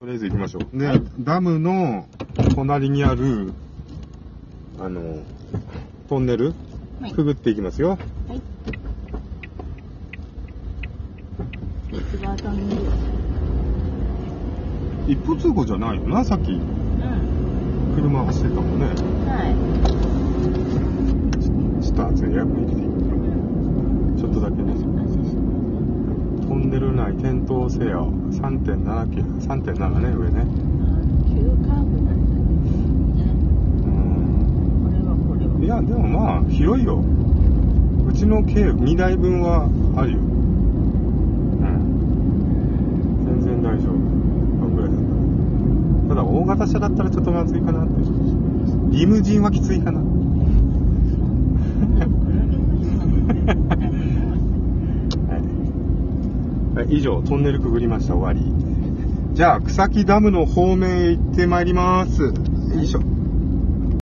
とりあえず行きましょう。で、ダムの隣にある、あの、トンネル、はいくぐっていきますよ。はい。鉄バートンネル。一歩通行じゃないよな、さっきうん。車走ってたもんね。はい。ちょっと暑いエアコン入れていいちょっとだけね。トンネル内点灯せよ。3.7キロ、3.7ね、上ね。急カーブなんだね。うん。これはこれは。いや、でもまあ、広いよ。うちの計2台分はあるよ。うん。全然大丈夫。ぐらいだったら。ただ、大型車だったらちょっとまずいかなって。リムジンはきついかな。はい。はい、以上、トンネルくぐりました。終わり。じゃあ、草木ダムの方面へ行ってまいります。よいしょ。